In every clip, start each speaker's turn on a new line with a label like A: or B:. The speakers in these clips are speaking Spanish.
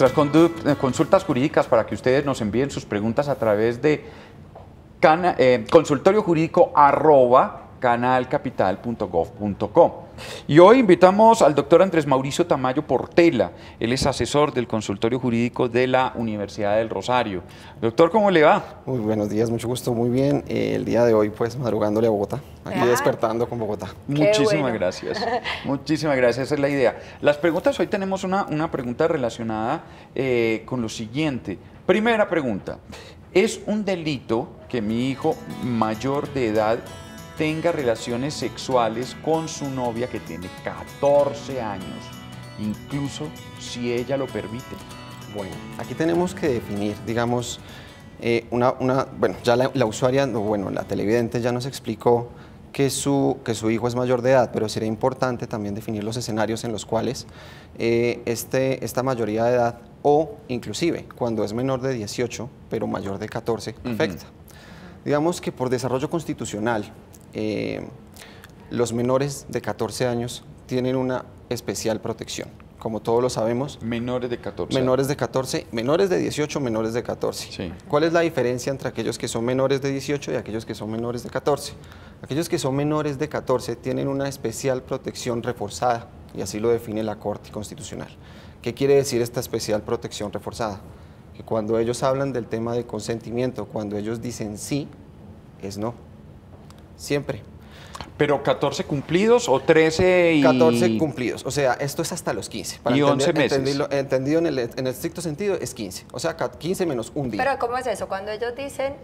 A: nuestras eh, consultas jurídicas para que ustedes nos envíen sus preguntas a través de eh, consultorio jurídico arroba canalcapital.gov.com. Y hoy invitamos al doctor Andrés Mauricio Tamayo Portela. Él es asesor del consultorio jurídico de la Universidad del Rosario. Doctor, ¿cómo le va?
B: Muy buenos días, mucho gusto, muy bien. Eh, el día de hoy, pues, madrugándole a Bogotá, aquí despertando con Bogotá.
A: Muchísimas gracias. Muchísimas gracias, esa es la idea. Las preguntas, hoy tenemos una, una pregunta relacionada eh, con lo siguiente. Primera pregunta. ¿Es un delito que mi hijo mayor de edad tenga relaciones sexuales con su novia que tiene 14 años, incluso si ella lo permite.
B: Bueno, aquí tenemos que definir, digamos, eh, una, bueno, ya la, usuaria, bueno, la televidente ya nos explicó que su, que su hijo es mayor de edad, pero sería importante también definir los escenarios en los cuales eh, este, esta mayoría de edad o inclusive cuando es menor de 18, pero mayor de 14, afecta. Digamos que por desarrollo constitucional, eh, los menores de 14 años tienen una especial protección. Como todos lo sabemos.
A: Menores de 14.
B: Menores de 14, menores de 18, menores de 14. ¿Cuál es la diferencia entre aquellos que son menores de 18 y aquellos que son menores de 14? Aquellos que son menores de 14 tienen una especial protección reforzada, y así lo define la Corte Constitucional. ¿Qué quiere decir esta especial protección reforzada? Que cuando ellos hablan del tema de consentimiento, cuando ellos dicen sí, es no siempre.
A: ¿Pero 14 cumplidos o 13 y...?
B: 14 cumplidos, o sea, esto es hasta los 15.
A: Para ¿Y 11 meses?
B: Entendido, en, el, estricto sentido es 15, o sea, 15 menos un día.
C: ¿Pero cómo es eso? Cuando ellos dicen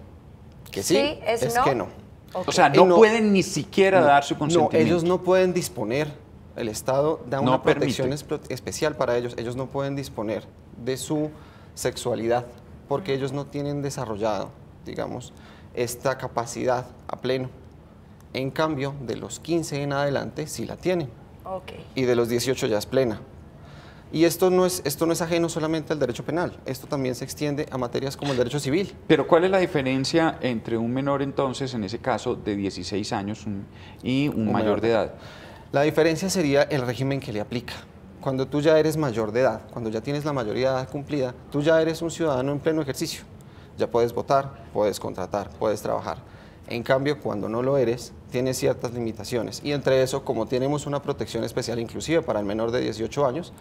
B: que sí, es, que no.
A: O sea, no, pueden ni siquiera dar su consentimiento.
B: No, ellos no pueden disponer, el Estado da una protección especial para ellos, ellos no pueden disponer de su sexualidad porque ellos no tienen desarrollado, digamos, esta capacidad a pleno. En cambio, de los 15 en adelante sí la tienen. Y de los 18 ya es plena. Y esto no, es, esto no es ajeno solamente al derecho penal, esto también se extiende a materias como el derecho civil.
A: Pero ¿cuál es la diferencia entre un menor entonces, en ese caso, de 16 años y un, mayor de edad?
B: La diferencia sería el régimen que le aplica. Cuando tú ya eres mayor de edad, cuando ya tienes la mayoría de edad cumplida, tú ya eres un ciudadano en pleno ejercicio. Ya puedes votar, puedes contratar, puedes trabajar. En cambio, cuando no lo eres, tiene ciertas limitaciones. Y entre eso, como tenemos una protección especial inclusive para el menor de 18 años,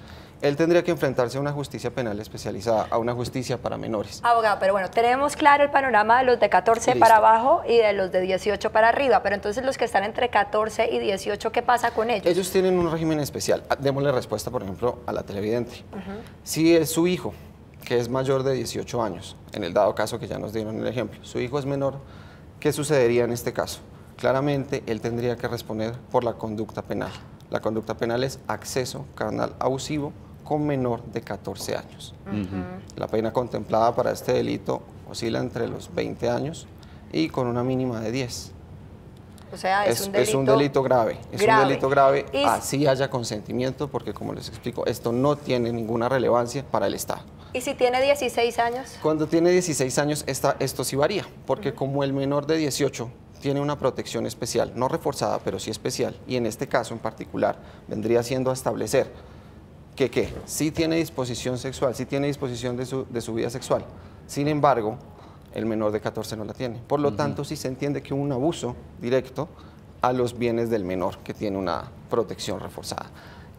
B: él tendría que enfrentarse a una justicia penal especializada, a una justicia para menores.
C: Abogado, pero bueno, tenemos claro el panorama de los de 14 para abajo y de los de 18 para arriba, pero entonces los que están entre 14 y 18, ¿qué pasa con ellos?
B: Ellos tienen un régimen especial. Ah, démosle respuesta, por ejemplo, a la televidente. Si es su hijo, que es mayor de 18 años, en el dado caso que ya nos dieron el ejemplo, su hijo es menor ¿Qué sucedería en este caso? Claramente él tendría que responder por la conducta penal. La conducta penal es acceso carnal abusivo con menor de 14 años. La pena contemplada para este delito oscila entre los 20 años y con una mínima de 10.
C: O sea, es,
B: un, delito grave. Es un delito grave, así haya consentimiento, porque como les explico, esto no tiene ninguna relevancia para el Estado.
C: ¿Y si tiene 16 años?
B: Cuando tiene 16 años, esta, esto sí varía, porque como el menor de 18 tiene una protección especial, no reforzada, pero sí especial, y en este caso en particular vendría siendo a establecer que, ¿qué? sí tiene disposición sexual, sí tiene disposición de su, de su vida sexual. Sin embargo, el menor de 14 no la tiene. Por lo tanto, sí se entiende que un abuso directo a los bienes del menor que tiene una protección reforzada.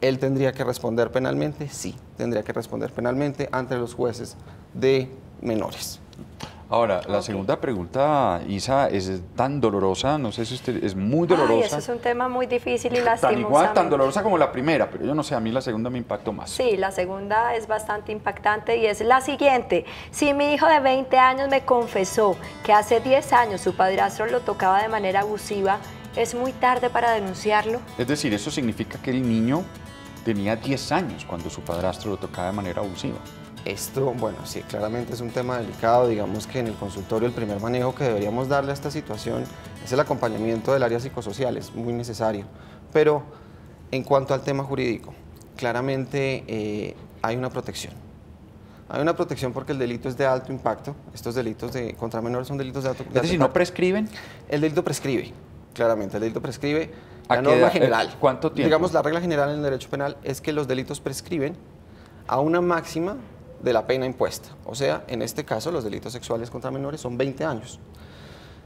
B: ¿Él tendría que responder penalmente? Sí, tendría que responder penalmente ante los jueces de menores.
A: Ahora, la segunda pregunta, Isa, es tan dolorosa, no sé si usted es muy dolorosa. Ay,
C: ese es un tema muy difícil y lastimoso.
A: Tan igual, tan dolorosa como la primera, pero yo no sé, a mí la segunda me impactó más.
C: Sí, la segunda es bastante impactante y es la siguiente. Si mi hijo de 20 años me confesó que hace 10 años su padrastro lo tocaba de manera abusiva, ¿es muy tarde para denunciarlo?
A: Es decir, eso significa que el niño tenía 10 años cuando su padrastro lo tocaba de manera abusiva.
B: Esto, bueno, sí, claramente es un tema delicado. Digamos que en el consultorio el primer manejo que deberíamos darle a esta situación es el acompañamiento del área psicosocial, es muy necesario. Pero en cuanto al tema jurídico, claramente eh, hay una protección. Hay una protección porque el delito es de alto impacto. Estos delitos de contra menores son delitos de alto impacto.
A: Es decir, ¿no prescriben?
B: El delito prescribe, claramente. El delito prescribe la norma general.
A: ¿Cuánto tiempo?
B: Digamos, la regla general en el derecho penal es que los delitos prescriben a una máxima de la pena impuesta. O sea, en este caso, los delitos sexuales contra menores son 20 años.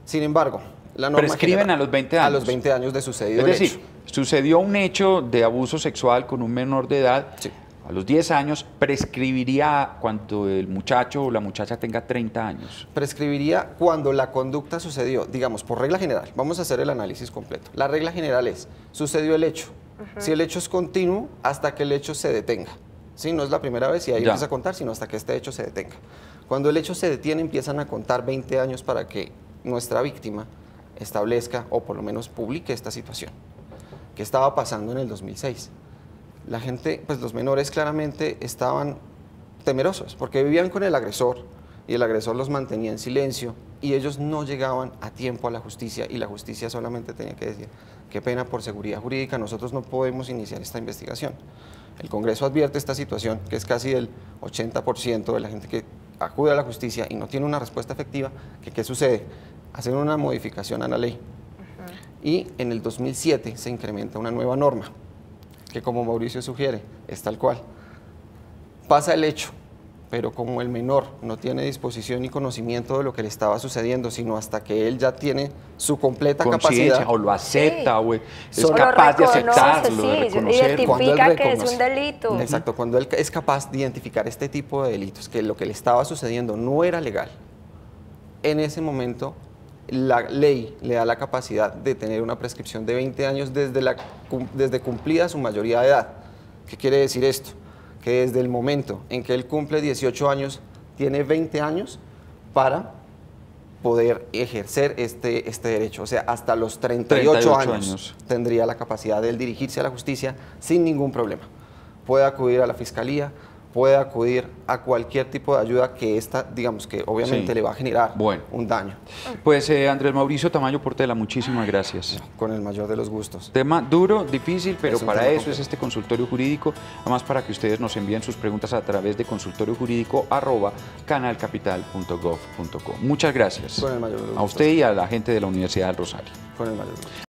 B: Sin embargo, la norma
A: Prescriben
B: general-
A: a los 20 años.
B: A los 20 años de sucedido
A: Es
B: el
A: decir,
B: hecho.
A: sucedió un hecho de abuso sexual con un menor de edad.
B: Sí.
A: A los 10 años prescribiría cuando el muchacho o la muchacha tenga 30 años.
B: prescribiría cuando la conducta sucedió, digamos, por regla general. Vamos a hacer el análisis completo. La regla general es, sucedió el hecho. Si el hecho es continuo, hasta que el hecho se detenga. ¿Sí? No es la primera vez y ahí
A: Ya.
B: empieza a contar, sino hasta que este hecho se detenga. Cuando el hecho se detiene, empiezan a contar 20 años para que nuestra víctima establezca o por lo menos publique esta situación. ¿Qué estaba pasando en el 2006? La gente, pues los menores claramente estaban temerosos porque vivían con el agresor y el agresor los mantenía en silencio y ellos no llegaban a tiempo a la justicia y la justicia solamente tenía que decir, qué pena por seguridad jurídica, nosotros no podemos iniciar esta investigación. El Congreso advierte esta situación, que es casi el 80% de la gente que acude a la justicia y no tiene una respuesta efectiva, que qué sucede? Hacen una modificación a la ley. Y en el 2007 se incrementa una nueva norma, que como Mauricio sugiere, es tal cual. Pasa el hecho, pero como el menor no tiene disposición ni conocimiento de lo que le estaba sucediendo, sino hasta que él ya tiene su completa
A: Conciencia
B: capacidad.
A: o lo acepta o es
B: Solo
A: capaz de aceptarlo, de
C: sí,
A: reconocerlo.
C: Identifica que es un delito.
B: Exacto, cuando él es capaz de identificar este tipo de delitos, que lo que le estaba sucediendo no era legal, en ese momento la ley le da la capacidad de tener una prescripción de 20 años desde, la, desde cumplida su mayoría de edad. ¿Qué quiere decir esto? Que desde el momento en que él cumple 18 años, tiene 20 años para poder ejercer este, este derecho. O sea, hasta los 38,
A: 38
B: años,
A: años.
B: tendría la capacidad de él dirigirse a la justicia sin ningún problema. Puede acudir a la fiscalía, puede acudir a cualquier tipo de ayuda que esta, digamos que obviamente
A: Sí.
B: le va a generar
A: Bueno.
B: un daño,
A: Pues eh, Andrés Mauricio Tamayo Portela, muchísimas gracias.
B: con el mayor de los gustos.
A: Tema duro, difícil, pero
B: Es
A: para eso es este consultorio jurídico. Además, para que ustedes nos envíen sus preguntas a través de consultorio jurídico arroba canalcapital.gov.co. Muchas gracias.
B: Con el mayor de los
A: A
B: gustos.
A: usted y a la gente de la Universidad del Rosario.
B: Con el mayor de los gustos.